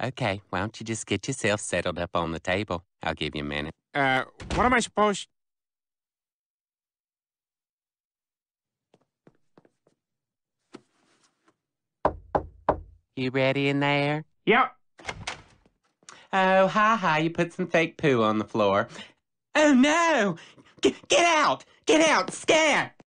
Okay, why don't you just get yourself settled up on the table? I'll give you a minute. Uh, what am I supposed... You ready in there? Yep. Oh, hi, hi, you put some fake poo on the floor. Oh, no! G- get out! Get out! Scare!